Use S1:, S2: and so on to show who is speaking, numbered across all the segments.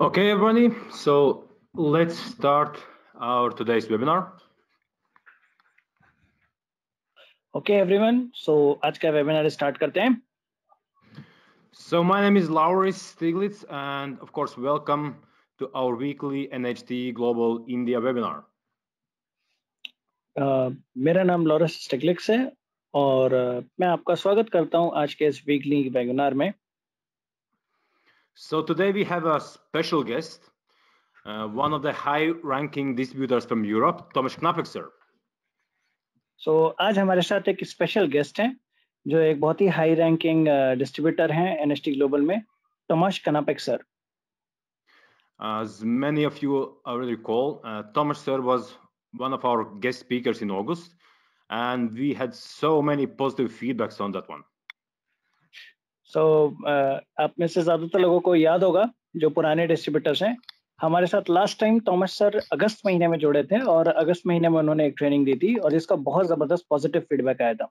S1: Okay, everybody. So let's start our today's webinar.
S2: Okay, everyone. So आज का webinar start करते हैं.
S1: So my name is Lauris Stiglitz, and of course, welcome to our weekly NHT Global India webinar.
S2: Uh, मेरा नाम Lawrence स्टिग्लिक्स है और uh, मैं आपका स्वागत करता हूं आज के इस वीकली वेबिनार में
S1: So today we have a special guest, uh, one of the high-ranking distributors from Europe, Thomas Knappexer.
S2: So आज हमारे साथ एक स्पेशल गेस्ट हैं जो एक बहुत ही हाई रैंकिंग डिस्ट्रीब्यूटर हैं एनएसटी ग्लोबल में Tomas Kanapek sir
S1: As many of you already recall, uh, Thomas Sir was one of our guest speakers in August, and we had so many positive feedbacks on that one.
S2: So so, uh, आप में से ज़्यादातर लोगों को याद होगा जो पुराने डिस्ट्रीब्यूटर्स हैं हमारे साथ लास्ट टाइम थॉमस सर अगस्त महीने में जुड़े थे और अगस्त महीने में उन्होंने एक ट्रेनिंग दी थी और इसका बहुत ज़बरदस्त पॉजिटिव फीडबैक आया था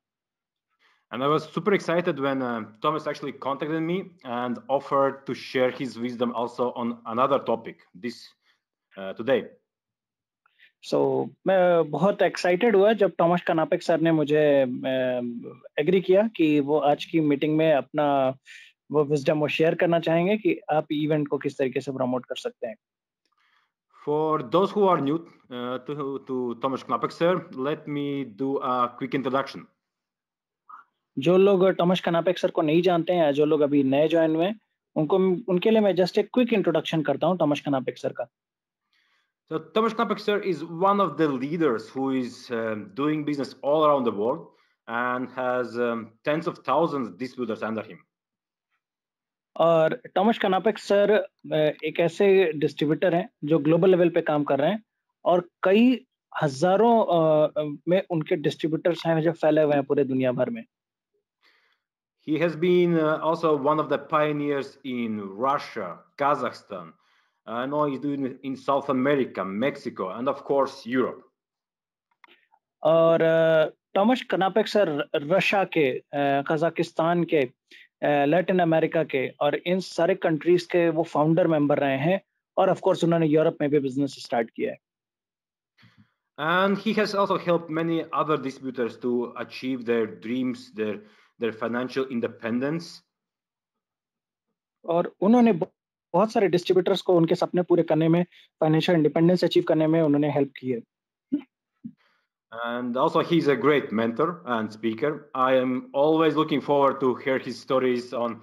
S1: And I was super excited when uh, Thomas actually contacted me and offered to share his wisdom also on another topic this uh, today.
S2: So so, मैं बहुत एक्साइटेड हुआ जब टॉमस कनापिक सर ने मुझे agree किया कि वो आज की मीटिंग में अपना वो विजडम वो शेयर करना चाहेंगे कि आप इवेंट को किस तरीके से प्रमोट कर सकते हैं
S1: For those who are new uh, to, to Thomas Knappek, sir, let me do a quick introduction.
S2: जो लोग टॉमस कनापेक सर को नहीं जानते हैं जो लोग अभी नए ज्वाइन हुए उनको उनके लिए मैं जस्ट एक क्विक इंट्रोडक्शन करता हूँ टॉमस कनापेक सर का
S1: So Thomas Knappek, sir, is one of the leaders who is um, doing business all around the world and has um, tens of thousands distributors under him.
S2: और Thomas कनापेक sir एक ऐसे distributor हैं जो global level पे काम कर रहे हैं और कई हजारों में उनके डिस्ट्रीब्यूटर्स हैं जो फैले हुए हैं पूरे दुनिया भर में
S1: He has been uh, also one of the pioneers in Russia, Kazakhstan, I know he's doing in South America, Mexico, and of course Europe.
S2: और टॉमस कनापेक सर रशिया के कजाकिस्तान के लैटिन अमेरिका के और इन सारे कंट्रीज के वो founder member रहे हैं और ऑफ कोर्स उन्होंने यूरोप में भी बिजनेस स्टार्ट किया है
S1: And he has also helped many other distributors to achieve their dreams, their their financial independence.
S2: और उन्होंने बहुत सारे डिस्ट्रीब्यूटर्स को उनके सपने पूरे करने में फाइनेंशियल इंडिपेंडेंस अचीव करने में उन्होंने हेल्प की है
S1: And also, he's a great mentor and speaker. I am always looking forward to hear his stories on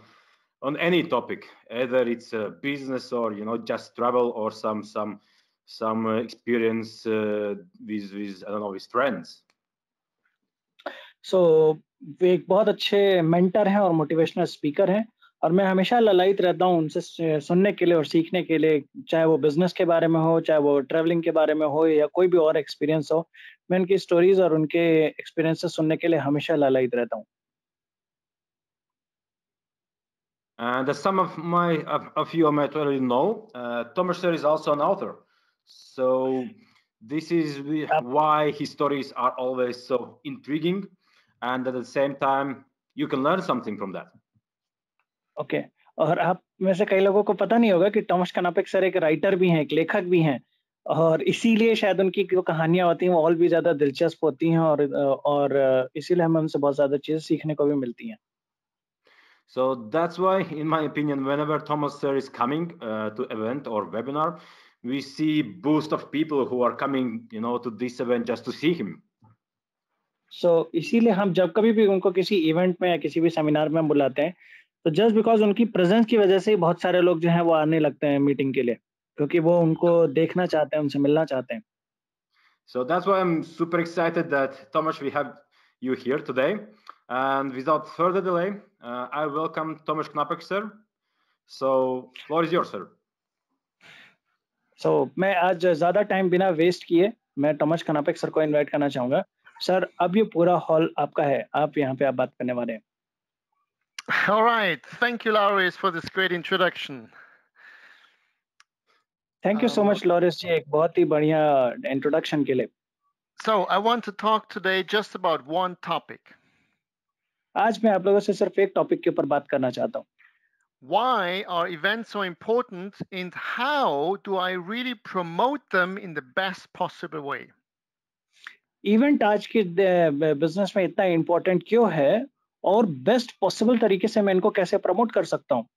S1: on any topic, either it's a business or you know just travel or some some some experience uh, with with I don't know with friends.
S2: So वे एक बहुत अच्छे mentor हैं और motivational speaker हैं और मैं हमेशा ललायत रहता हूँ उनसे सुनने के लिए और सीखने के लिए चाहे वो बिज़नेस के बारे में हो चाहे वो ट्रैवलिंग के बारे में हो या कोई भी और एक्सपीरियंस हो मैं उनकी स्टोरीज और उनके एक्सपीरियंस सुनने के लिए हमेशा ललायत रहता हूँ
S1: And as some of my of, of you might already know, uh, Thomas Sir is also an author. So this is why his stories are always so intriguing, and at the same time, you can learn something from that.
S2: Okay okay. और आप में से कई लोगों को पता नहीं होगा कि टॉमस कनापेक सर एक राइटर भी हैं एक लेखक भी हैं और इसीलिए शायद उनकी जो कहानियाँ होती हैं वो और भी ज़्यादा दिलचस्प होती हैं और और इसीलिए हमें उनसे बहुत ज़्यादा चीज़ें सीखने को भी मिलती हैं
S1: So that's why, in my opinion, whenever Thomas Sir is coming uh, to event or webinar, we see boost of people who are coming, you know, to this event just to see him.
S2: So इसीलिए हम जब कभी भी उनको किसी event में या किसी भी सेमिनार में बुलाते हैं तो जस्ट बिकॉज़ उनकी प्रेजेंस की वजह से ही बहुत सारे लोग जो हैं वो आने लगते हैं मीटिंग के लिए क्योंकि वो उनको देखना चाहते हैं उनसे मिलना चाहते हैं
S1: So that's why I'm super excited that Thomas we have you here today. And without further delay, uh, I welcome Thomas Knappek, sir. So, floor is yours, sir.
S2: So, मैं आज ज़्यादा टाइम बिना वेस्ट किए मैं Tomas कनापेक sir को invite करना चाहूँगा sir अब ये पूरा हॉल आपका है आप यहाँ पे आप बात करने वाले हैं
S3: All right. Thank you, Lauris, for this great introduction.
S2: Thank you so much, Lauris जी एक बहुत ही बढ़िया इंट्रोडक्शन के लिए
S3: So, I want to talk today just about one topic.
S2: आज मैं आप लोगों से सिर्फ एक टॉपिक के ऊपर बात करना चाहता हूँ
S3: why are events so important and how do I really promote them in the best possible way?
S2: Event आज के बिजनेस में इतना इम्पोर्टेंट क्यों है और बेस्ट पॉसिबल तरीके से मैं इनको कैसे प्रमोट कर सकता हूँ?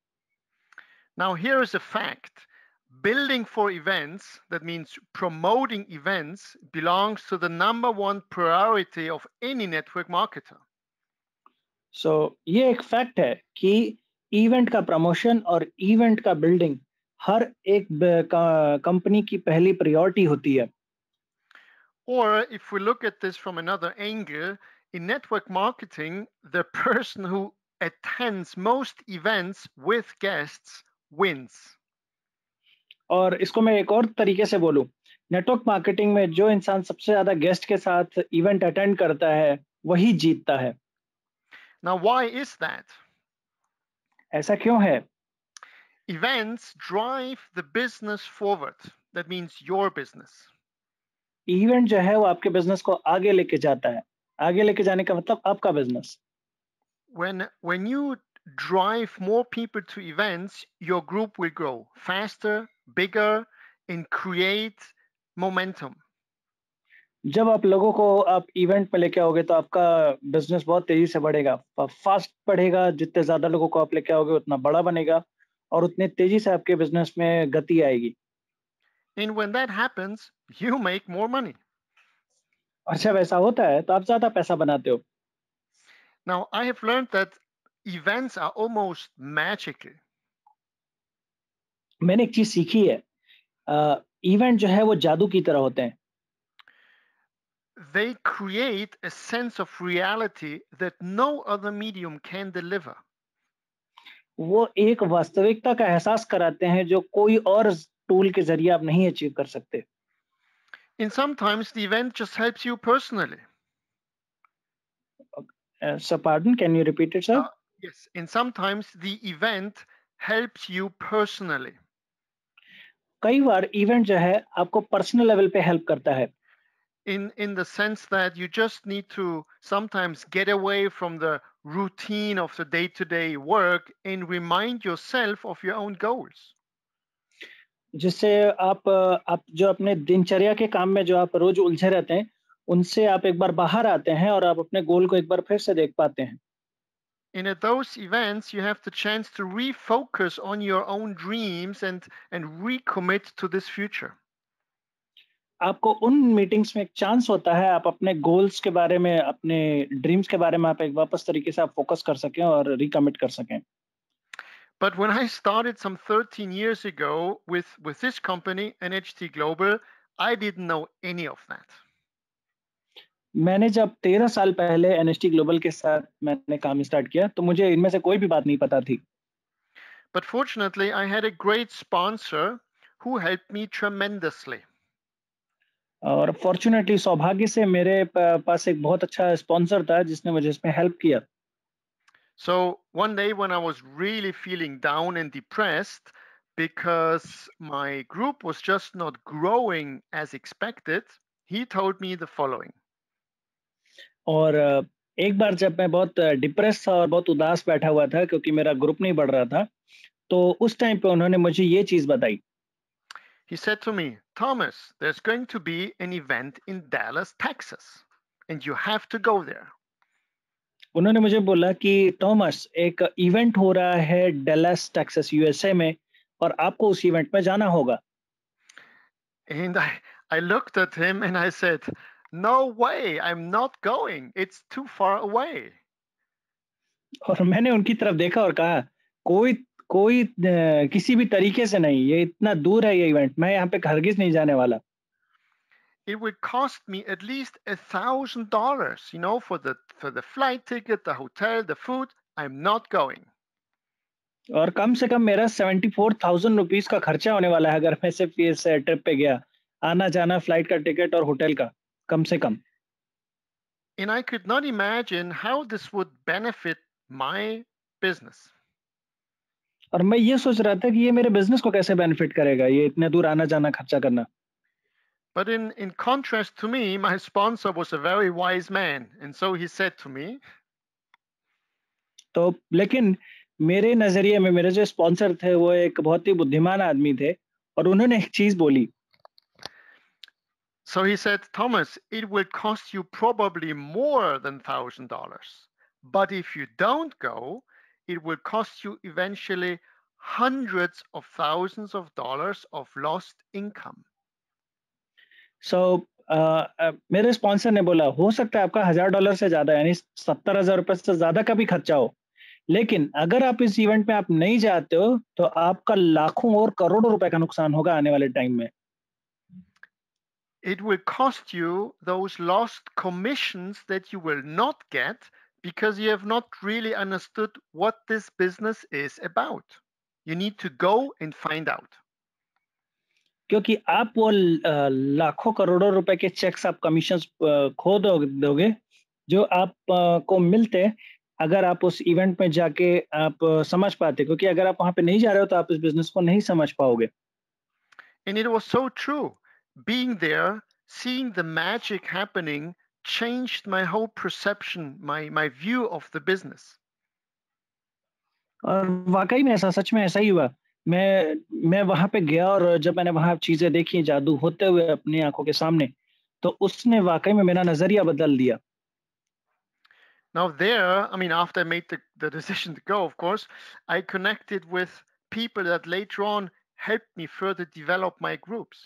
S3: Now here is a fact building for events that means promoting events belongs to the number one priority of any network marketer
S2: so ये एक फैक्ट है कि इवेंट का प्रमोशन और इवेंट का बिल्डिंग हर एक कंपनी की पहली प्रायोरिटी होती है।
S3: और if we look at this from another angle in network marketing, the person who attends most events with guests wins.
S2: और इसको मैं एक और तरीके से बोलू। नेटवर्क मार्केटिंग में जो इंसान सबसे ज़्यादा गेस्ट के साथ इवेंट अटेंड करता है वही जीतता है।
S3: Now, why is that?
S2: ऐसा क्यों है?
S3: Events drive the business forward that means your business
S2: event जो है वो आपके बिज़नेस को आगे लेके जाता है। आगे लेके जाने का मतलब आपका business
S3: When when you drive more people to events, your group will grow faster, bigger, and create momentum.
S2: जब आप लोगों को आप इवेंट में लेके आओगे तो आपका बिज़नेस बहुत तेज़ी से बढ़ेगा फास्ट बढ़ेगा जितने ज़्यादा लोगों को आप लेके आओगे उतना बड़ा बनेगा और उतने तेज़ी से आपके बिज़नेस में गति आएगी
S3: And when that happens, you make more money.
S2: अच्छा वैसा होता है तो आप ज़्यादा पैसा बनाते हो।
S3: Now I have learn that events are almost magical
S2: मैंने एक चीज़ सीखी है। इवेंट uh, जो है वो जादू की तरह होते हैं।
S3: They create a sense of reality that no other medium can deliver
S2: वो एक वास्तविकता का एहसास कराते हैं जो कोई और टूल के ज़रिए आप नहीं अचीव कर सकते।
S3: And sometimes the event just helps you personally.
S2: Sir pardon can you repeat it sir
S3: Uh, yes, and sometimes the event helps you personally.
S2: कई बार इवेंट जो है आपको पर्सनल लेवल पे हेल्प करता है
S3: In, in the sense that you just need to sometimes get away from the routine of the day to day work and remind yourself of your own goals.
S2: जिससे आप आप जो अपने दिनचर्या के काम में जो आप रोज उलझे रहते हैं उनसे आप एक बार बाहर आते हैं और आप अपने गोल को एक बार फिर से देख पाते हैं
S3: at those events, you have the chance to refocus on your own dreams and, and recommit to this future.
S2: आपको उन मीटिंग्स में एक चांस होता है आप अपने गोल्स के बारे में अपने ड्रीम्स के बारे में आप एक वापस तरीके से आप फोकस कर सकें और रिकमिट कर सकें
S3: But when I started some 13 years ago with, with this company, NHT Global, I didn't know any of that.
S2: मैंने जब तेरह साल पहले एनएसटी ग्लोबल के साथ मैंने काम स्टार्ट किया तो मुझे इनमें से कोई भी बात नहीं पता थी
S3: But fortunately, I had a great sponsor who helped me tremendously.
S2: और फॉर्चुनेटली सौभाग्य से मेरे प- पास एक बहुत अच्छा स्पॉन्सर था जिसने मुझे इसमें हेल्प किया
S3: So one day when I was really feeling down and depressed because my group was just not growing as expected, he told me the following.
S2: और अ, एक बार जब मैं बहुत डिप्रेस था और बहुत उदास बैठा हुआ था क्योंकि मेरा ग्रुप नहीं बढ़ रहा था तो उस टाइम पे उन्होंने मुझे ये चीज बताई
S3: He said to me, Thomas, there's going to be an event in Dallas, Texas, and you have to go there.
S2: उन्होंने मुझे बोला कि थॉमस एक इवेंट हो रहा है डेलस टेक्सास यूएसए में और आपको उस इवेंट में जाना होगा
S3: And I, I looked at him and I said, No way, I'm not going. It's too far away.
S2: और मैंने उनकी तरफ़ देखा और कहा कोई कोई किसी भी तरीके से नहीं ये इतना दूर है ये इवेंट मैं यहाँ पे हरगिज नहीं जाने वाला
S3: It would cost me at least a thousand dollars, you know, for the for the flight ticket, the hotel, the food. I'm not going.
S2: और कम से कम मेरा सेवेंटी फोर थाउज़ेंड रुपीज़ का खर्चा होने वाला है अगर मैं सिर्फ़ इस ट्रिप पे गया आना जाना फ़्लाइट का टिकट और होटल का कम से कम
S3: And I could not imagine how this would benefit my business.
S2: और मैं ये सोच रहा था कि ये मेरे बिज़नेस को कैसे बेनिफिट करेगा ये इतने दूर आना जाना खर्चा करना
S3: But in, in contrast to me, my sponsor was a very wise man. And so he said to me,
S2: तो लेकिन मेरे नजरिए में मेरे जो स्पॉन्सर थे वो एक बहुत ही बुद्धिमान आदमी थे और उन्होंने एक चीज बोली
S3: So he said, Thomas, it will cost you probably more than thousand dollars. But if you don't go, it will cost you eventually hundreds of thousands of dollars of lost income.
S2: So so, Uh, uh, मेरे sponsor ने बोला हो सकता है आपका हज़ार dollar से ज़्यादा यानी सत्तर हज़ार रुपए से ज़्यादा का भी खर्चा हो। लेकिन अगर आप इस इवेंट में आप नहीं जाते हो तो आपका लाखों और करोड़ों रुपए का नुकसान होगा आने वाले टाइम में.
S3: It will cost you those lost commission that you will not get because you have not really understood what this business is about you need to go and find out
S2: क्योंकि आप वो लाखों करोड़ों रुपए के checks आप commission खो दोगे जो आप को मिलते अगर आप उस इवेंट में जाके आप समझ पाते क्योंकि अगर आप वहाँ पे नहीं जा रहे हो तो आप इस बिज़नेस को नहीं समझ पाओगे
S3: And it was so true. Being there, seeing the magic happening changed my whole perception, my, my view of the business.
S2: और वाकई में ऐसा सच में ऐसा ही हुआ मैं मैं वहाँ पे गया और जब मैंने वहाँ चीज़ें देखी जादू होते हुए अपनी आँखों के सामने तो उसने वाकई में मेरा नज़रिया बदल दिया
S3: Now there, I mean, after I made the, the decision to go, of course, I connected with people that later on helped me further develop my groups.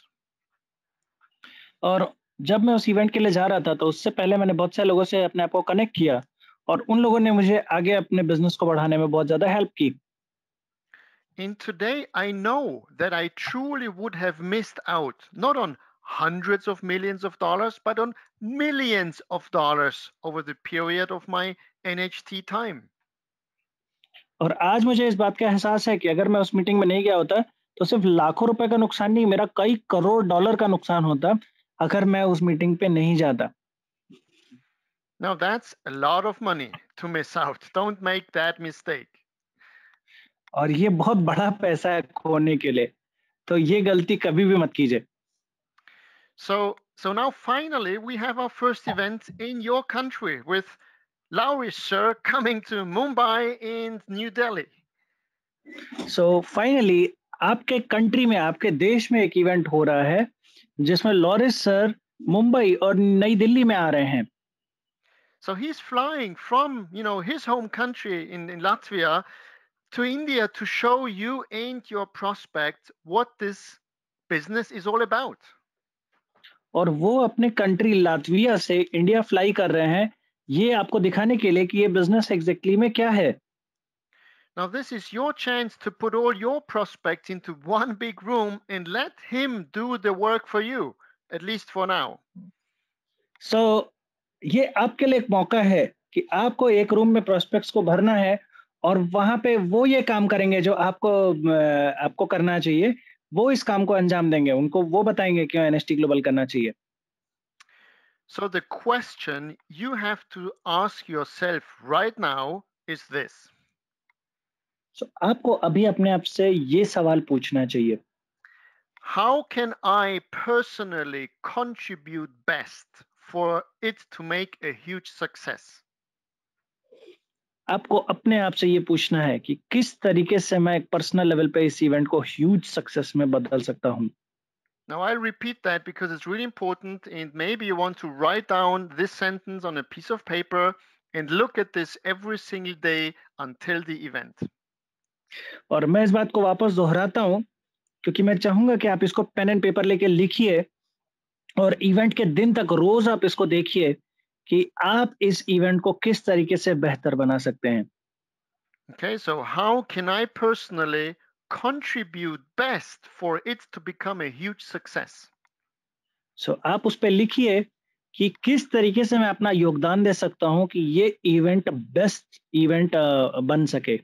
S2: और जब मैं उस इवेंट के लिए जा रहा था तो उससे पहले मैंने बहुत से लोगों से अपने आप को कनेक्ट किया और उन लोगों ने मुझे आगे अपने बिज़नेस को बढ़ाने में बहुत ज़्यादा हेल्प की
S3: And today I know that I truly would have missed out not on hundreds of millions of dollars, but on millions of dollars over the period of my NHT time.
S2: और आज मुझे इस बात का एहसास है कि अगर मैं उस मीटिंग में नहीं गया होता तो सिर्फ लाखों रुपए का नुकसान नहीं मेरा कई करोड़ डॉलर का नुकसान होता अगर मैं उस मीटिंग पे नहीं जाता
S3: Now that's a lot of money to miss out. Don't make that mistake.
S2: और ये बहुत बड़ा पैसा है खोने के लिए। तो ये गलती कभी भी मत कीजिए।
S3: So so now finally we have our first event in your country with Lauris sir coming to Mumbai in New Delhi
S2: so finally आपके कंट्री में आपके देश में एक इवेंट हो रहा है जिसमें लॉरिस सर मुंबई और नई दिल्ली में आ रहे हैं।
S3: So he is flying from you know his home country in Latvia to India to show you and your prospect what this business is all about.
S2: और वो अपने कंट्री लातविया से इंडिया फ्लाई कर रहे हैं ये आपको दिखाने के लिए कि ये बिजनेस एग्जैक्टली में क्या है
S3: Now, this is your chance to put all your prospects into one big room and let him do the work for you, at least for now.
S2: So, ये आपके लिए एक मौका है कि आपको एक रूम में प्रोस्पेक्ट्स को भरना है और वहाँ पे वो ये काम करेंगे जो आपको आपको करना चाहिए वो इस काम को अंजाम देंगे उनको वो बताएँगे क्यों एनएसटी ग्लोबल करना चाहिए।
S3: So the question you have to ask yourself right now is this
S2: so आपको अभी अपने आप से ये सवाल पूछना चाहिए।
S3: How can I personally contribute best for it to make a success
S2: आपको अपने आप से ये पूछना है कि किस तरीके से मैं एक पर्सनल लेवल पे इस इवेंट को ह्यूज सक्सेस में बदल सकता हूँ
S3: Now I'll repeat that because it's really important and maybe you want to write down this sentence on a piece of paper and look at this every single day until the event.
S2: और मैं इस बात को वापस दोहराता हूँ क्योंकि मैं चाहूँगा कि आप इसको पेन एंड पेपर लेके लिखिए और इवेंट के दिन तक रोज आप इसको देखिए कि आप इस इवेंट को किस तरीके से बेहतर बना सकते हैं
S3: Okay, so how can I personally contribute best for it to become a huge success?
S2: So आप उस पर लिखिए कि किस तरीके से मैं अपना योगदान दे सकता हूँ कि ये इवेंट बेस्ट इवेंट बन सके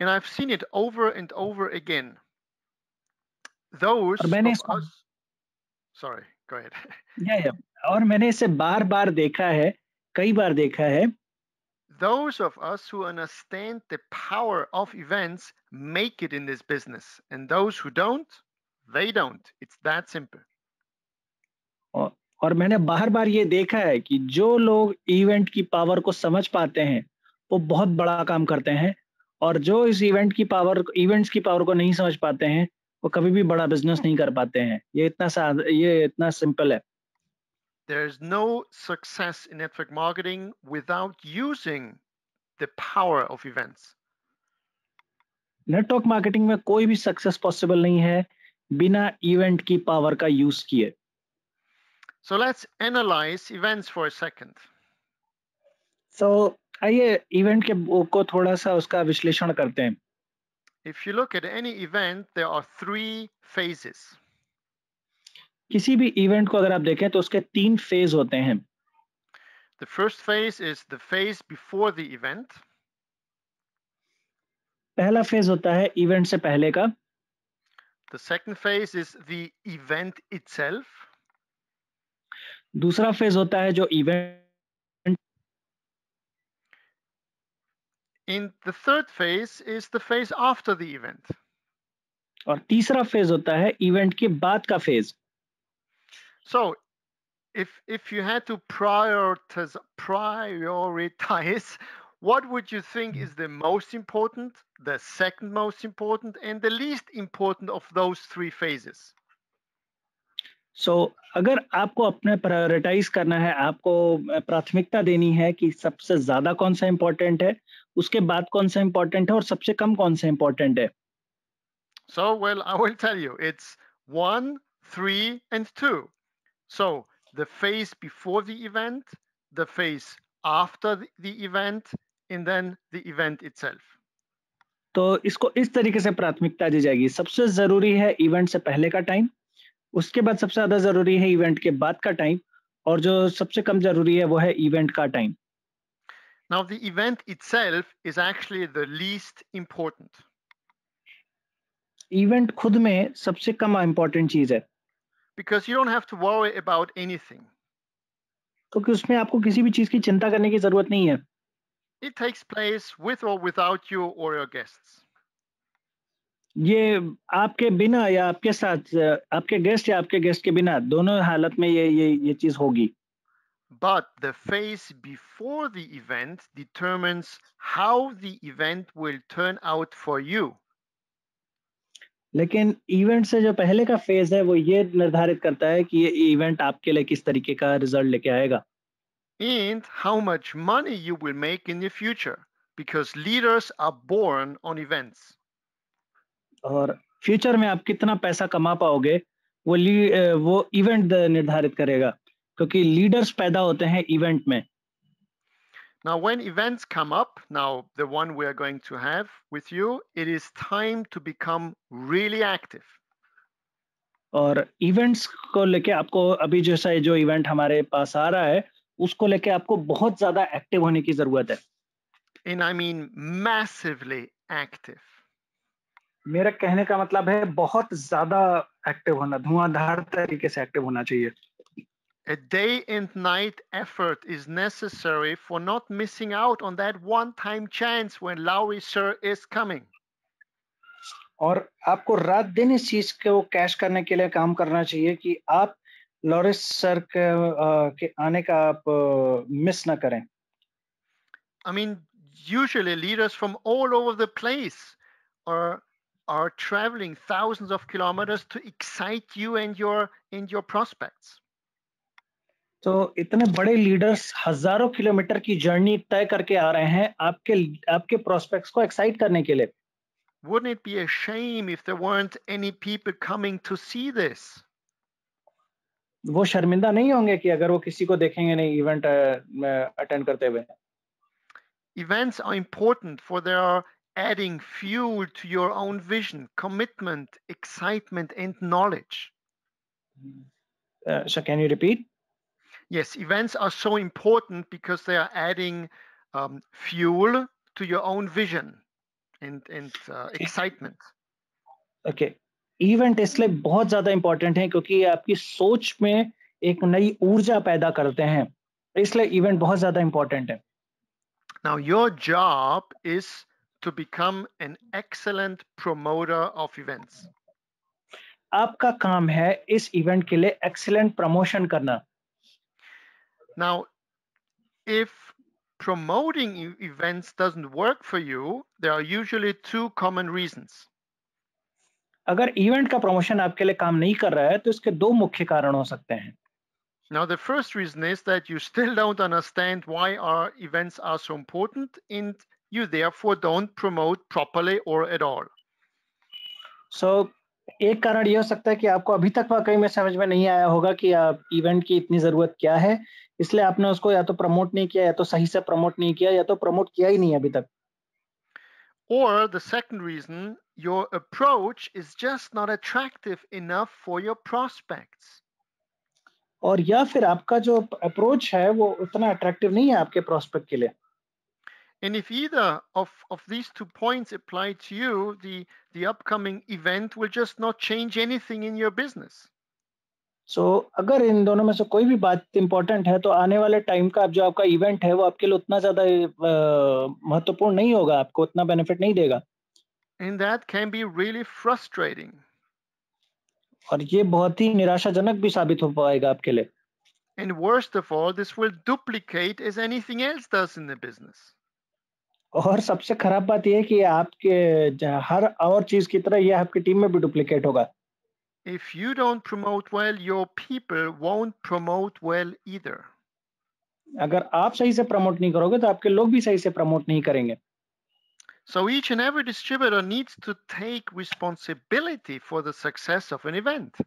S3: And I've seen it over and over again. Those
S2: मैंने
S3: of us, sorry, go ahead.
S2: या, या, और मैंने इसे बार बार देखा है कई बार देखा है
S3: Those of us who understand the power of events make it in this business, and those who don't, they don't. It's that simple.
S2: और, और मैंने बार बार ये देखा है कि जो लोग इवेंट की पावर को समझ पाते हैं वो बहुत बड़ा काम करते हैं और जो इस इवेंट की पावर इवेंट्स की पावर को नहीं समझ पाते हैं वो कभी भी बड़ा बिज़नेस नहीं कर पाते हैं ये इतना सा ये इतना सिंपल है
S3: There is no success in network marketing without using the power of events.
S2: Network marketing में कोई भी सक्सेस पॉसिबल नहीं है बिना इवेंट की पावर का यूज किए
S3: So let's analyze events for a second.
S2: तो आइए इवेंट के को थोड़ा सा उसका विश्लेषण करते हैं
S3: If you look at any event, there are three phases.
S2: किसी भी इवेंट को अगर आप देखें तो उसके तीन फ़ेज़ होते हैं
S3: The first phase is the phase before the event.
S2: पहला फ़ेज़ होता है इवेंट से पहले का
S3: The second phase is the event itself.
S2: दूसरा फ़ेज़ होता है जो event
S3: In the third phase is the phase after the event.
S2: और तीसरा फ़ेज़ होता है इवेंट के बाद का phase
S3: So if if you had to prioritize prioritize what would you think is the most important, the second most important, and the least important of those three phases?
S2: So so, अगर आपको अपने prioritise करना है आपको प्राथमिकता देनी है कि सबसे ज्यादा कौन सा इम्पोर्टेंट है उसके बाद कौन सा इम्पोर्टेंट है और सबसे कम कौन सा इम्पोर्टेंट है
S3: So, well, I will tell you it's one, three, and two. So, the phase before the event, the phase after the, event, and then the event itself.
S2: तो इसको इस तरीके से प्राथमिकता दी जाएगी सबसे ज़रूरी है इवेंट से पहले का टाइम उसके बाद सबसे ज़्यादा ज़रूरी है इवेंट के बाद का टाइम और जो सबसे कम ज़रूरी है वो है इवेंट का time
S3: Now, the event itself is actually the least important.
S2: Event खुद में सबसे कम इम्पोर्टेंट चीज़ है
S3: because you don't have to worry about anything.
S2: क्योंकि उसमें आपको किसी भी चीज की चिंता करने की जरूरत नहीं है
S3: It takes place with or without you or your guests.
S2: ये आपके बिना या आपके साथ आपके गेस्ट या आपके गेस्ट के बिना दोनों हालत में ये ये ये चीज होगी
S3: But the phase before the event determines how the event will turn out for you.
S2: लेकिन इवेंट से जो पहले का फ़ेज़ है वो ये निर्धारित करता है कि ये इवेंट आपके लिए किस तरीके का रिज़ल्ट लेके आएगा
S3: and how much money you will make in the future because leaders are born on events.
S2: और फ्यूचर में आप कितना पैसा कमा पाओगे वो वो इवेंट निर्धारित करेगा क्योंकि लीडर्स पैदा होते हैं इवेंट में
S3: Now, when events come up, now the one we are going to have with you, it is time to become really active.
S2: और इवेंट्स को लेके आपको अभी जैसा ये जो इवेंट हमारे पास आ रहा है उसको लेके आपको बहुत ज्यादा एक्टिव होने की जरूरत है
S3: And I mean massively active.
S2: मेरा कहने का मतलब है बहुत ज्यादा एक्टिव होना धुआंधार तरीके से एक्टिव होना चाहिए
S3: A day and night effort is necessary for not missing out on that one time chance when Lowry Sir is coming.
S2: और आपको रात दिन इस चीज को कैश करने के लिए काम करना चाहिए कि आप लॉरेंस सर के, अ, के आने का आप मिस ना करें
S3: I mean, usually leaders from all over the place are are traveling thousands of kilometers to excite you and your and your prospects.
S2: तो इतने बड़े लीडर्स हज़ारों किलोमीटर की जर्नी तय करके आ रहे हैं आपके आपके प्रोस्पेक्ट्स को एक्साइट करने के लिए
S3: Wouldn't it be a shame if there weren't any people coming to see this?
S2: वो शर्मिंदा नहीं होंगे कि अगर वो किसी को देखेंगे नहीं इवेंट अटेंड करते हुए
S3: Events are important for they are adding fuel to your own vision, commitment, excitement, and knowledge.
S2: So can you repeat
S3: Yes, events are so important because they are adding um, fuel to your own vision and, and uh, excitement.
S2: Okay event इसलिए बहुत ज्यादा important है क्योंकि ये आपकी सोच में एक नई ऊर्जा पैदा करते हैं इसलिए इवेंट बहुत ज्यादा इंपॉर्टेंट है
S3: Now, your job is to become an excellent promoter of events.
S2: आपका काम है इस इवेंट के लिए एक्सीलेंट प्रमोशन करना
S3: Now, if promoting e- events doesn't work for you, there are usually two common reasons.
S2: अगर इवेंट का प्रमोशन आपके लिए काम नहीं कर रहा है तो इसके दो मुख्य कारण हो सकते हैं
S3: Now, the first reason is that you still don't understand why our events are so important, and you therefore don't promote properly or at all.
S2: सो एक कारण ये हो सकता है कि आपको अभी तक वाकई में समझ में नहीं आया होगा कि आप इवेंट की इतनी जरूरत क्या है इसलिए आपने उसको या तो प्रमोट नहीं किया या तो सही से प्रमोट नहीं किया या तो प्रमोट किया ही नहीं अभी तक।
S3: और the second reason your approach is just not attractive enough for your prospects
S2: और या फिर आपका जो अप्रोच है वो उतना अट्रैक्टिव नहीं है आपके प्रोस्पेक्ट के लिए।
S3: And if either of, of these two points apply to you, the, the upcoming event will just not change anything in your business.
S2: So so, अगर इन दोनों में से कोई भी बात इंपॉर्टेंट है तो आने वाले टाइम का जो आपका इवेंट है वो आपके लिए उतना ज़्यादा महत्वपूर्ण नहीं होगा आपको उतना बेनिफिट नहीं देगा
S3: And that can be really frustrating.
S2: और ये बहुत ही निराशाजनक भी साबित हो पाएगा आपके लिए
S3: And worst of all, this will duplicate as anything else does in the business.
S2: और सबसे खराब बात यह है कि आपके हर और चीज़ की तरह यह आपकी टीम में भी डुप्लीकेट होगा
S3: If you don't promote well, your people won't promote well either.
S2: अगर आप सही से प्रमोट नहीं करोगे तो आपके लोग भी सही से प्रमोट नहीं करेंगे
S3: So each and every distributor needs to take responsibility for the success of an event.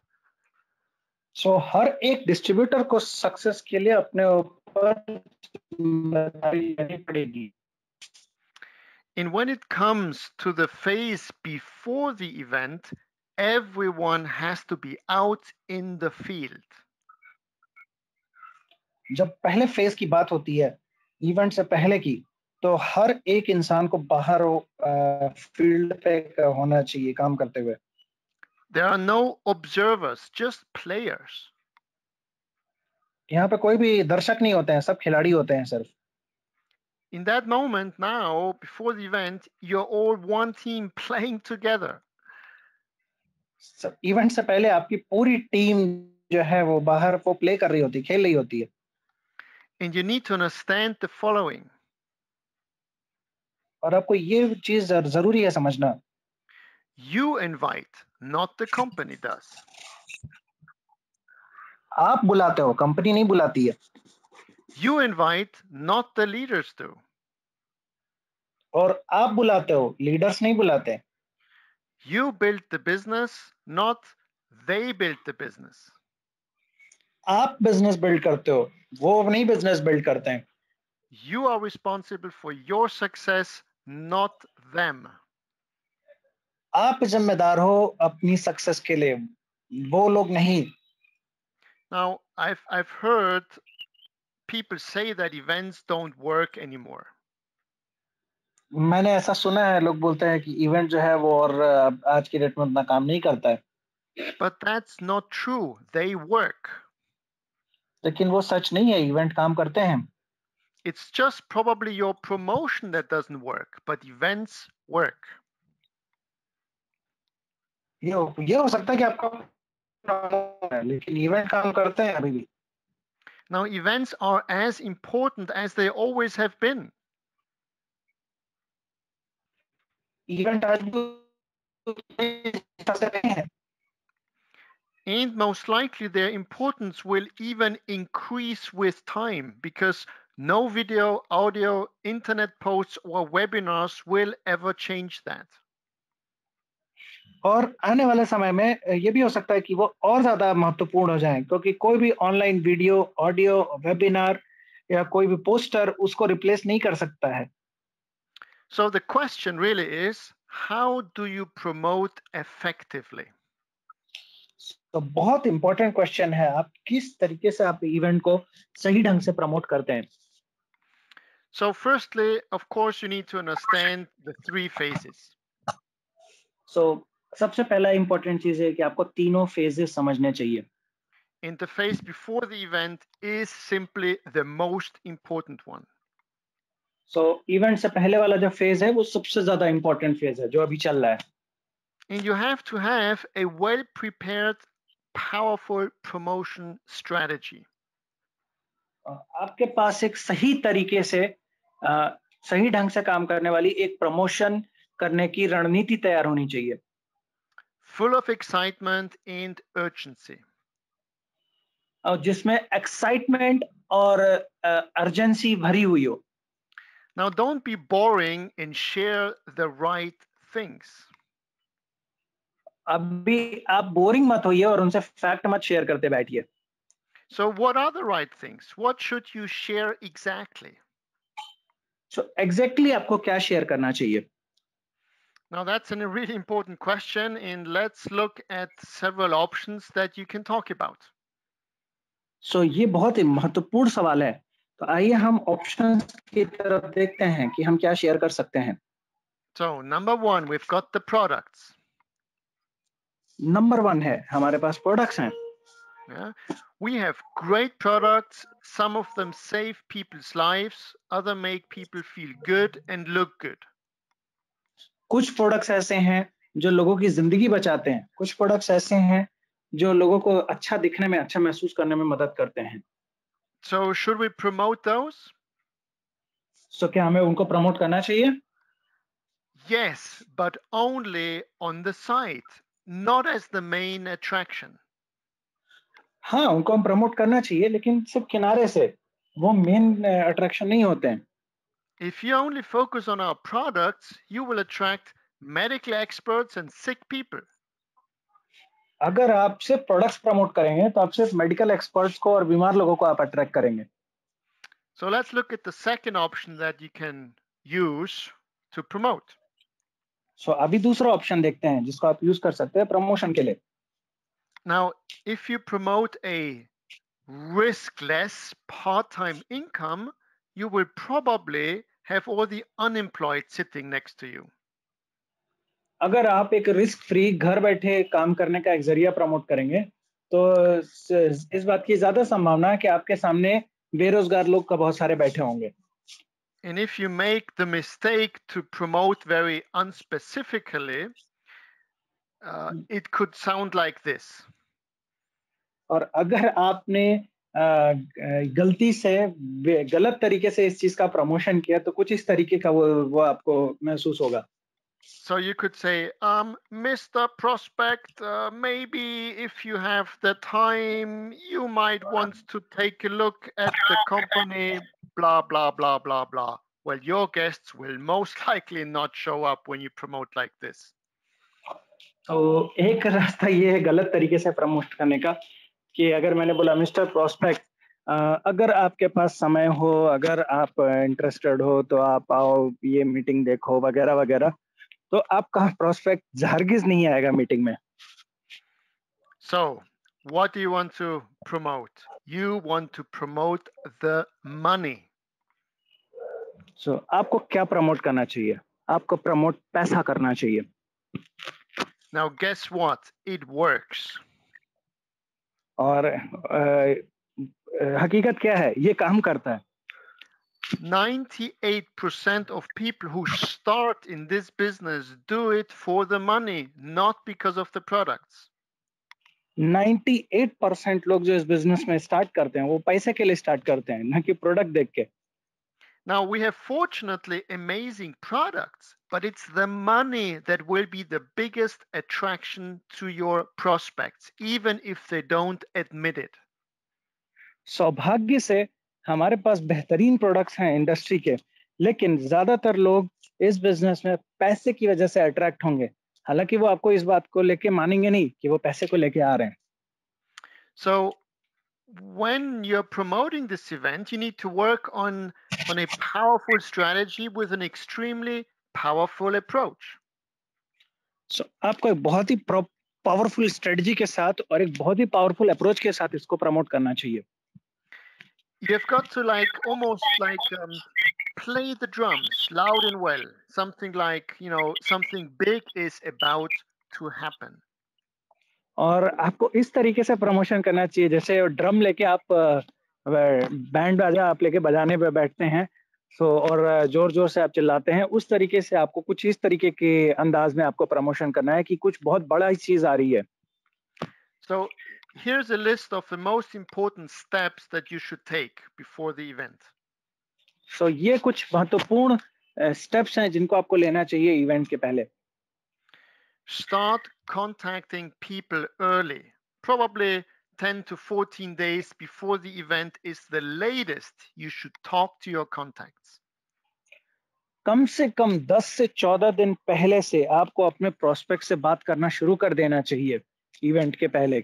S2: सो हर एक डिस्ट्रीब्यूटर को सक्सेस के लिए अपने ऊपर जिम्मेदारी लेनी पड़ेगी
S3: And when it comes to the phase before the event, everyone has to be out in the field.
S2: जब पहले फेज की बात होती है इवेंट से पहले की तो हर एक इंसान को बाहर फील्ड पे होना चाहिए काम करते हुए
S3: There are no observers, just players.
S2: यहाँ पे कोई भी दर्शक नहीं होते हैं सब खिलाड़ी होते हैं सिर्फ
S3: In that moment now, before the event, you're all one team playing together.
S2: Event से पहले आपकी पूरी टीम जो है वो बाहर वो प्ले कर रही होती खेल रही होती है।
S3: And you need to understand the following.
S2: और आपको ये चीज़ ज़रूरी है समझना।
S3: You invite not the company does.
S2: आप बुलाते हो कंपनी नहीं बुलाती है।
S3: You invite not the leaders do.
S2: और आप बुलाते हो लीडर्स नहीं बुलाते।
S3: You build the business, not they build the business.
S2: आप बिजनेस बिल्ड करते हो वो नहीं बिजनेस बिल्ड करते हैं
S3: You are responsible for your success, not them.
S2: आप जिम्मेदार हो अपनी सक्सेस के लिए वो लोग नहीं
S3: Now, I've, I've heard people say that events don't work anymore.
S2: मैंने ऐसा सुना है लोग बोलते हैं कि इवेंट जो है वो और आज की डेट में उतना काम नहीं करता है
S3: But that's not true. They work.
S2: लेकिन वो सच नहीं है इवेंट काम करते हैं
S3: It's just probably your promotion that doesn't work, but events work.
S2: ये हो, ये हो सकता है कि आपका है, लेकिन इवेंट काम करते हैं अभी भी
S3: Now, events are as important as they always have been.
S2: Event आज है
S3: And most likely, their importance will even increase with time because no video, audio, internet posts, or webinars will ever change that.
S2: और आने वाले समय में ये भी हो सकता है कि वो और ज़्यादा महत्वपूर्ण हो जाए क्योंकि कोई भी ऑनलाइन वीडियो ऑडियो वेबिनार या कोई भी पोस्टर उसको रिप्लेस नहीं कर सकता है
S3: So, the question really is how do you promote effectively?
S2: तो बहुत इंपॉर्टेंट क्वेश्चन है आप किस तरीके से आप इवेंट को सही ढंग से प्रमोट करते हैं
S3: So, firstly, of course, you need to understand the three phases.
S2: सो सबसे पहला इंपॉर्टेंट चीज है कि आपको तीनों फेजेस समझने चाहिए
S3: And the phase before the event is simply the most important one.
S2: So so, event से पहले वाला जो फ़ेज़ है वो सबसे ज़्यादा इंपॉर्टेंट फ़ेज़ है जो अभी चल रहा है
S3: And you have to have a well prepared, powerful promotion strategy.
S2: आपके पास एक सही तरीके से सही ढंग से काम करने वाली एक प्रमोशन करने की रणनीति तैयार होनी चाहिए
S3: full of excitement and urgency.
S2: और जिसमें एक्साइटमेंट और अर्जेंसी भरी हुई हो
S3: Now don't be boring and share the right things.
S2: अभी आप बोरिंग मत होइए और उनसे फैक्ट मत शेयर करते बैठिए
S3: So what are the right things? What should you share exactly?
S2: So exactly आपको क्या शेयर करना चाहिए
S3: Now that's a really important question and let's look at several options that you can talk about.
S2: So ये बहुत ही महत्वपूर्ण सवाल है तो आइए हम ऑप्शंस की तरफ़ देखते हैं कि हम क्या शेयर कर सकते हैं
S3: So number one, we've got the products.
S2: Number one है हमारे पास प्रोडक्ट्स हैं
S3: Yeah. We have great products. Some of them save people's lives. Other make people feel good and look good.
S2: कुछ प्रोडक्ट्स ऐसे हैं जो लोगों की ज़िंदगी बचाते हैं कुछ प्रोडक्ट्स ऐसे हैं जो लोगों को अच्छा दिखने में अच्छा महसूस करने में मदद करते हैं
S3: So should we promote those?
S2: so, क्या हमें उनको प्रमोट करना चाहिए
S3: Yes, but only on the site, not as the main attraction.
S2: हाँ उनको हम प्रमोट करना चाहिए लेकिन सिर्फ किनारे से वो मेन अट्रैक्शन नहीं होते हैं
S3: If you only focus on our products, you will attract medical experts and sick people.
S2: अगर आप सिर्फ प्रोडक्ट्स प्रमोट करेंगे तो आप सिर्फ मेडिकल एक्सपर्ट्स को और बीमार लोगों को आप अट्रैक्ट करेंगे
S3: So let's look at the second option that you can use to promote.
S2: So so, अभी दूसरा ऑप्शन देखते हैं जिसको आप यूज कर सकते हैं प्रमोशन के लिए
S3: Now, if you promote a riskless part-time income, you will probably have all the unemployed sitting next to you.
S2: अगर आप एक रिस्क फ्री घर बैठे काम करने का एक ज़रिया प्रमोट करेंगे तो इस बात की ज़्यादा संभावना है कि आपके सामने बेरोजगार लोग का बहुत सारे बैठे होंगे।
S3: And if you make the mistake to promote very unspecifically, uh, it could sound like this.
S2: और अगर आपने गलती से गलत तरीके से इस चीज़ का प्रमोशन किया तो कुछ इस तरीके का वो वो आपको महसूस होगा।
S3: So you could say, um, Mr. Prospect, uh, maybe if you have the time, you might want to take a look at the company, blah, blah, blah, blah, blah. Well, your guests will most likely not show up when you promote like this.
S2: तो एक रास्ता ये है गलत तरीके से promote करने का कि अगर मैंने बोला मिस्टर प्रोस्पेक्ट अगर आपके पास समय हो अगर आप इंटरेस्टेड हो तो आप आओ ये मीटिंग देखो वगैरह वगैरह तो आपका प्रोस्पेक्ट जारगिज नहीं आएगा मीटिंग में
S3: सो what do you want to promote? You want to promote the money.
S2: So, आपको क्या प्रमोट करना चाहिए आपको प्रमोट पैसा करना चाहिए
S3: Now, guess what? It works.
S2: और हकीकत क्या है ये काम करता है
S3: 98% of people who start in this business do it for the money, not because of the products.
S2: 98% लोग जो इस बिजनेस में स्टार्ट करते हैं वो पैसे के लिए स्टार्ट करते हैं ना कि प्रोडक्ट देख के
S3: Now we have fortunately amazing products, but it's the money that will be the biggest attraction to your prospects, even if they don't admit it.
S2: सौभाग्य से हमारे पास बेहतरीन प्रोडक्ट्स हैं इंडस्ट्री के लेकिन ज़्यादातर लोग इस बिज़नेस में पैसे की वजह से अट्रैक्ट होंगे। हालाँकि वो आपको इस बात को लेके मानेंगे नहीं कि वो पैसे को लेके आ रहे हैं।
S3: So when you're promoting this event, you need to work on on a powerful strategy with an extremely powerful approach.
S2: So आपको एक बहुत ही पावरफुल स्ट्रेटजी के साथ और एक बहुत ही पावरफुल अप्रोच के साथ इसको प्रमोट करना चाहिए।
S3: You've got to like almost like um, play the drums loud and well. Something like you know something big is about to happen.
S2: और आपको इस तरीके से प्रमोशन करना चाहिए जैसे ड्रम लेके आप बैंड बाजा आप लेके बजाने पे बैठते हैं सो so, और ज़ोर ज़ोर से आप चिल्लाते हैं उस तरीके से आपको कुछ इस तरीके के अंदाज में आपको प्रमोशन करना है कि कुछ बहुत बड़ा ही चीज़ आ रही है
S3: So here's a list of the most important steps that you should take before the event.
S2: So so, ये कुछ महत्वपूर्ण स्टेप्स हैं जिनको आपको लेना चाहिए इवेंट के पहले
S3: Start contacting people early, probably 10 to 14 days before the event is the latest you should talk to your contacts.
S2: कम से कम 10 से 14 दिन पहले से आपको अपने प्रोस्पेक्ट से बात करना शुरू कर देना चाहिए इवेंट के पहले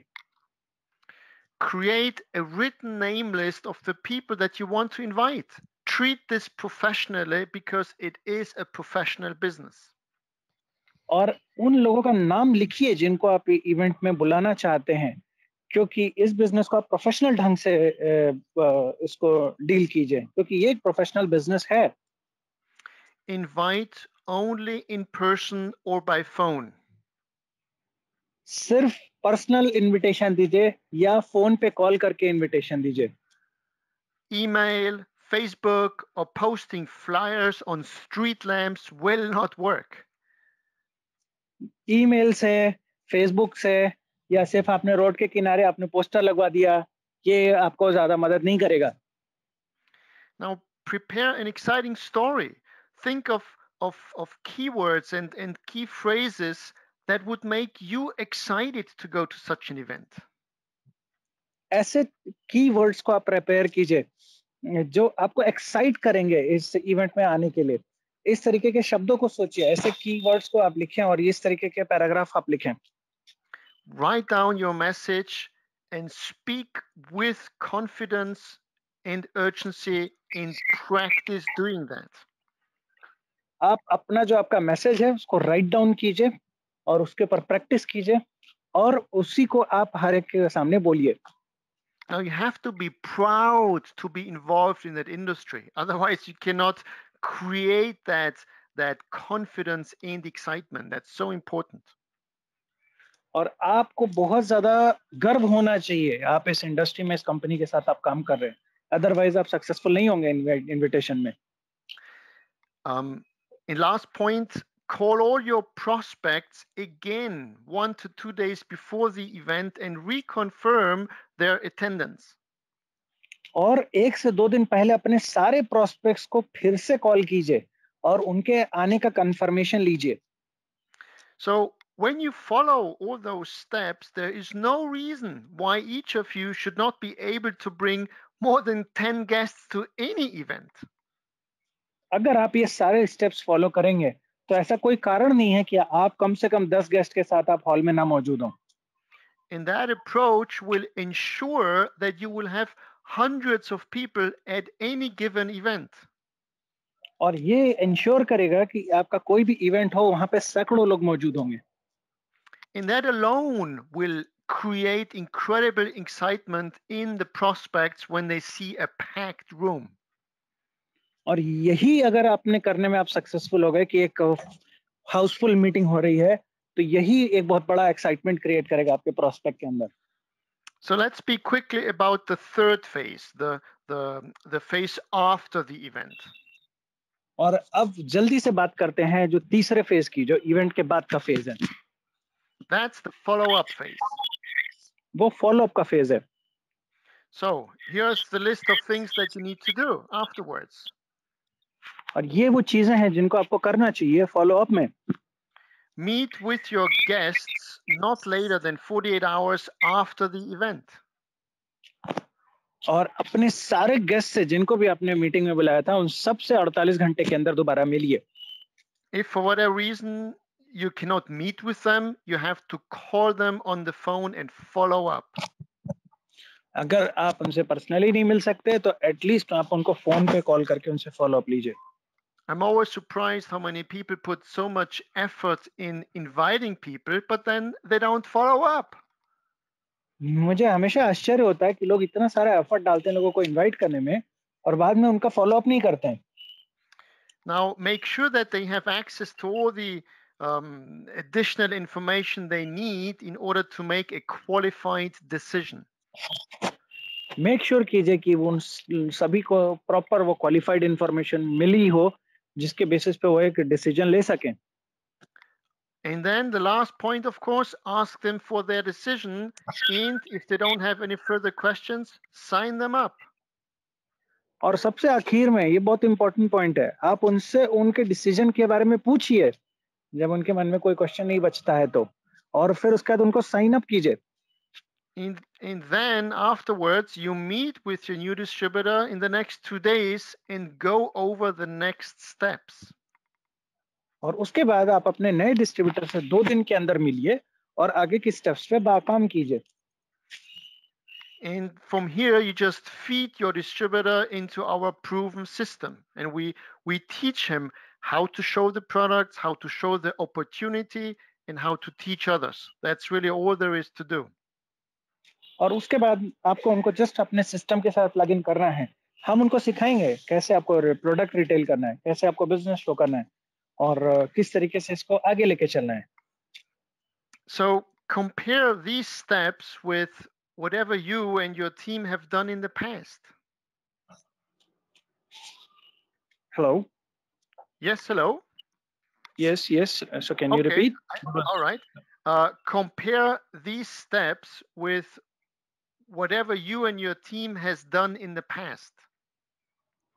S3: Create a written name list of the people that you want to invite. Treat this professionally because it is a professional business.
S2: और उन लोगों का नाम लिखिए जिनको आप इवेंट में बुलाना चाहते हैं क्योंकि इस बिजनेस को आप प्रोफेशनल ढंग से इसको डील कीजिए क्योंकि ये एक प्रोफेशनल बिजनेस है
S3: invite only in person or by phone.
S2: सिर्फ़ पर्सनल इनविटेशन दीजिए या फ़ोन पे कॉल करके इनविटेशन दीजिए।
S3: ईमेल फेसबुक और posting flyers on street lamps will not work
S2: email से फेसबुक से या सिर्फ़ आपने रोड के किनारे आपने पोस्टर लगवा दिया ये आपको ज़्यादा मदद नहीं करेगा।
S3: Now prepare an exciting story think of of of keywords and and key phrases that would make you excited to go to such an event.
S2: ऐसे कीवर्ड्स को आप प्रिपेयर कीजिए जो आपको एक्साइट करेंगे इस इवेंट में आने के लिए इस तरीके के शब्दों को सोचिए ऐसे कीवर्ड्स को आप लिखें और इस तरीके के पैराग्राफ आप लिखें
S3: Write down your message and speak with confidence and urgency in practice doing that.
S2: आप अपना जो आपका मैसेज है उसको राइट डाउन कीजिए और उसके ऊपर प्रैक्टिस कीजिए और उसी को आप हर एक के सामने बोलिए
S3: Now you have to be proud to be involved in that industry. Otherwise, you cannot create that that confidence and excitement. That's so important.
S2: और आपको बहुत ज़्यादा गर्व होना चाहिए आप इस इंडस्ट्री में इस कंपनी के साथ आप काम कर रहे हैं अदरवाइज़ आप सक्सेसफुल नहीं होंगे इनविटेशन में
S3: Um, in last point, call all your prospects again one to two days before the event and reconfirm their attendance.
S2: और एक से दो दिन पहले अपने सारे प्रोस्पेक्ट्स को फिर से कॉल कीजिए और उनके आने का कंफर्मेशन लीजिए
S3: So when you follow all those steps, there is no reason why each of you should not be able to bring more than 10 guests to any event.
S2: अगर आप ये सारे स्टेप्स फॉलो करेंगे तो ऐसा कोई कारण नहीं है कि आप कम से कम 10 गेस्ट के साथ आप हॉल में ना मौजूद हों
S3: And that approach will ensure that you will have hundreds of people at any given event.
S2: और ये इंश्योर करेगा कि आपका कोई भी इवेंट हो वहां पे सैकड़ों लोग मौजूद होंगे
S3: And that alone will create incredible excitement in the prospects when they see a packed room.
S2: और यही अगर आपने करने में आप सक्सेसफुल हो गए कि एक हाउसफुल मीटिंग हो रही है तो यही एक बहुत बड़ा एक्साइटमेंट क्रिएट करेगा आपके प्रोस्पेक्ट के अंदर
S3: So let's speak quickly about the third phase, the, the, the phase after the event.
S2: और अब जल्दी से बात करते हैं जो तीसरे फ़ेज़ की जो इवेंट के बाद का फ़ेज़ है
S3: That's the follow up phase.
S2: वो फॉलो अप का फ़ेज़ है
S3: So here's the list of things that you need to do afterwards.
S2: और ये वो चीज़ें हैं जिनको आपको करना चाहिए फॉलो अप में।
S3: Meet with your guests not later than 48 hours after the event
S2: और अपने सारे गेस्ट से जिनको भी आपने मीटिंग में बुलाया था उन सबसे 48 घंटे के अंदर दोबारा मिलिए।
S3: If for whatever reason you can not meet with them you have to call them on the phone and follow up
S2: अगर आप उनसे पर्सनली नहीं मिल सकते तो एटलीस्ट आप उनको फ़ोन पे कॉल करके उनसे फॉलो अप लीजिए
S3: I'm always surprised how many people put so much effort in inviting people, but then they don't follow up.
S2: मुझे हमेशा आश्चर्य होता है कि लोग इतना सारा एफर्ट डालते हैं लोगों को इनवाइट करने में और बाद में उनका फॉलो अप नहीं करते हैं
S3: Now, make sure that they have access to all the um, additional information they need in order to make a qualified decision.
S2: Make sure sure कीजिए कि वो उन सभी को प्रॉपर वो क्वालिफाइड इंफॉर्मेशन मिली हो जिसके बेसिस पे वो एक डिसीज़न ले सकें
S3: And then the last point, of course, ask them for their decision. And if they don't have any further questions, sign them up.
S2: और सबसे आखिर में ये बहुत इंपॉर्टेंट पॉइंट है आप उनसे उनके डिसीज़न के बारे में पूछिए जब उनके मन में कोई क्वेश्चन नहीं बचता है तो और फिर उसके बाद उनको साइन अप कीजिए
S3: In, and then afterwards, you meet with your new distributor in the next two days and go over the next steps.
S2: और उसके बाद आप अपने नए डिस्ट्रीब्यूटर से दो दिन के अंदर मिलिए और आगे की स्टेप्स पे बाकाम कीजिए
S3: And from here, you just feed your distributor into our proven system. And we, we teach him how to show the products, how to show the opportunity, and how to teach others. That's really all there is to do.
S2: और उसके बाद आपको उनको just अपने system के साथ log in करना है हम उनको सिखाएँगे कैसे आपको प्रोडक्ट रिटेल करना है कैसे आपको बिज़नेस शो करना है और किस तरीके से इसको आगे लेके चलना है
S3: So compare these steps with whatever you and your team have done in the past.
S2: Hello
S3: Yes, hello.
S2: Yes yes so can you
S3: Okay.
S2: Repeat
S3: All right. Uh, compare these steps with whatever you and your team has done in the past.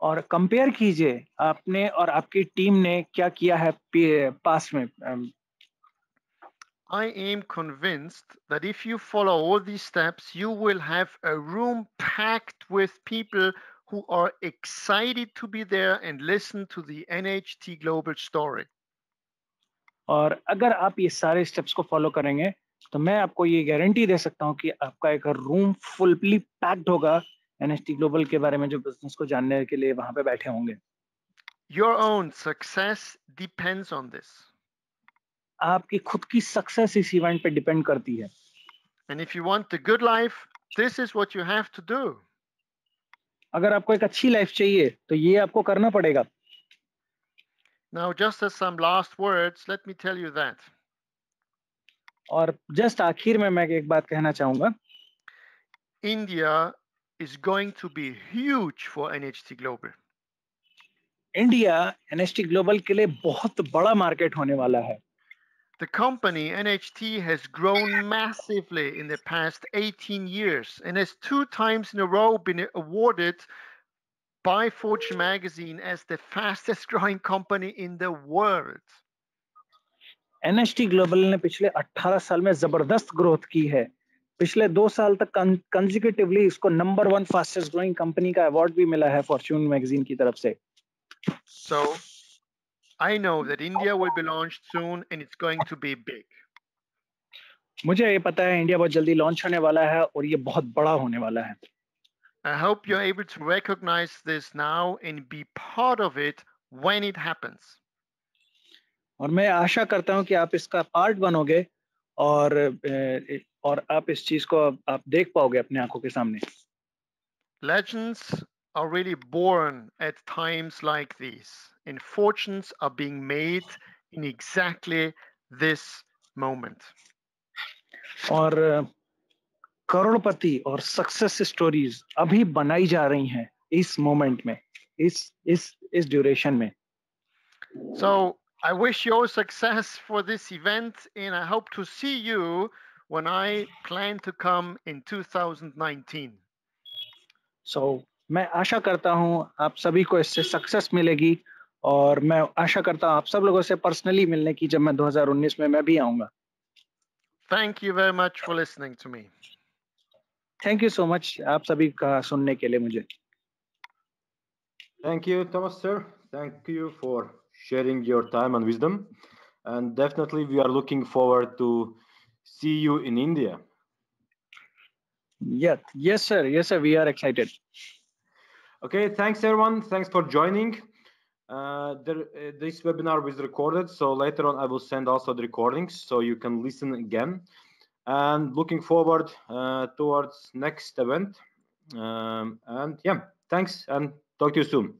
S2: और compare कीजिए आपने और आपकी team ने क्या किया है पास में um,
S3: I am convinced that if you follow all these steps, you will have a room packed with people who are excited to be there and listen to the NHT Global story.
S2: और अगर आप ये सारे steps को follow करेंगे तो मैं आपको ये गारंटी दे सकता हूँ कि आपका एक रूम फुल्ली पैक्ड होगा एनएसटी ग्लोबल के बारे में जो बिज़नेस को जानने के लिए वहाँ पे बैठे होंगे
S3: Your own success depends on this.
S2: आपकी खुद की सक्सेस इस इवेंट पे डिपेंड करती है
S3: And if you want the good life, this is what you have to do.
S2: अगर आपको एक अच्छी लाइफ चाहिए तो ये आपको करना पड़ेगा
S3: Now, just as some last words, let me tell you that.
S2: और जस्ट आखिर में मैं एक बात कहना चाहूंगा
S3: India is going to be huge for NHT Global.
S2: India NHT Global के लिए बहुत बड़ा मार्केट होने वाला है
S3: The company NHT has grown massively in the past 18 years and has two times in a row been awarded by Fortune magazine as the fastest growing company in the world.
S2: NST Global ने पिछले 18 साल में ज़बरदस्त growth की है पिछले दो साल तक कंजिक्यूटिवली इसको number one fastest growing company का अवार्ड भी मिला है फॉर्च्यून मैगजीन की तरफ़ से
S3: So I know that India will be launched soon and it's going to be big.
S2: मुझे ये पता है इंडिया बहुत जल्दी लॉन्च होने वाला है और ये बहुत बड़ा होने वाला है
S3: I hope you're able to recognize this now and be part of it when it happens.
S2: और मैं आशा करता हूँ कि आप इसका पार्ट बनोगे और और आप इस चीज़ को आप देख पाओगे अपने आँखों के सामने।
S3: Legends are really born at times like these, and fortunes are being made in exactly this moment.
S2: और करोड़पति और सक्सेस स्टोरीज अभी बनाई जा रही हैं इस मोमेंट में इस इस इस ड्यूरेशन में।
S3: So I wish you all success for this event, and I hope to see you when I plan to come in 2019.
S2: सो मैं आशा करता हूँ आप सभी को इससे सक्सेस मिलेगी और मैं आशा करता हूँ आप सब लोगों से पर्सनली मिलने की जब मैं 2019 में मैं भी आऊंगा
S3: Thank you very much for listening to me.
S2: Thank you so much आप सभी का सुनने के लिए मुझे
S1: Thank you, Thomas, sir. Thank you for sharing your time and wisdom. And definitely, we are looking forward to see you in India.
S2: yes yes sir yes sir we are excited
S1: Okay, thanks everyone. Thanks for joining. Uh, there, uh, this webinar was recorded, so later on I will send also the recordings so you can listen again. And looking forward uh, towards next event. Um, and yeah, thanks and talk to you soon.